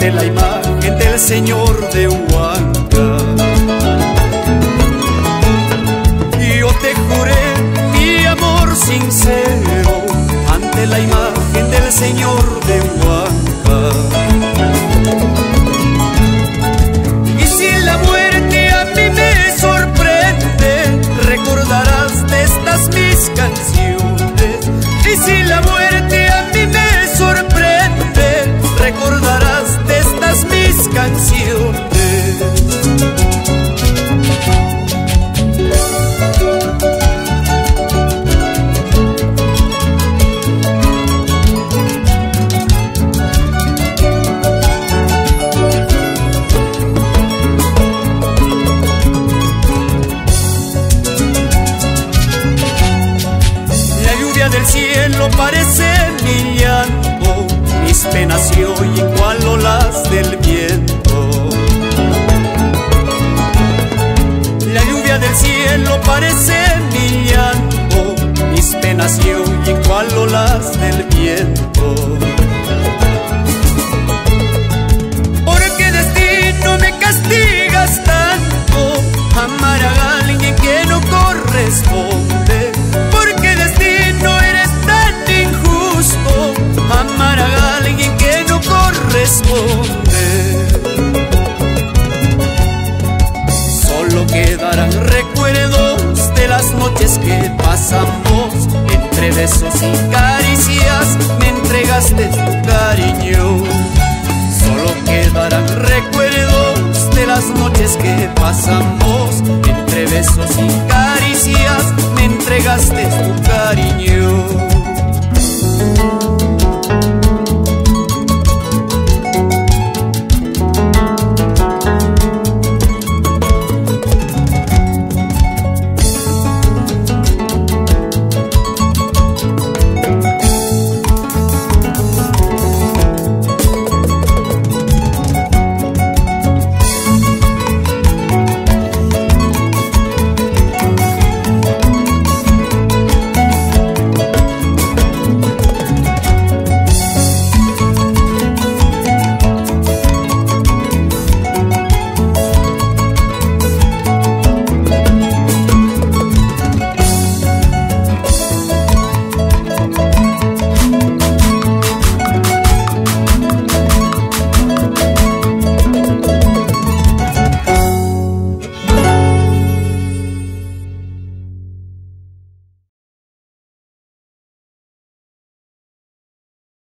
ante la imagen del Señor de Huanca. Yo te juré mi amor sincero ante la imagen del Señor de Huanca. Lluvia del cielo parece mi llanto, mis penas se oyen cual olas del viento. La lluvia del cielo parece mi llanto, mis penas se oyen cual olas del viento. quedarán recuerdos de las noches que pasamos. Entre besos y caricias me entregaste tu cariño. Solo quedarán recuerdos de las noches que pasamos. Entre besos y caricias me entregaste tu cariño.